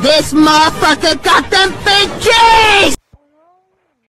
This motherfucker got them big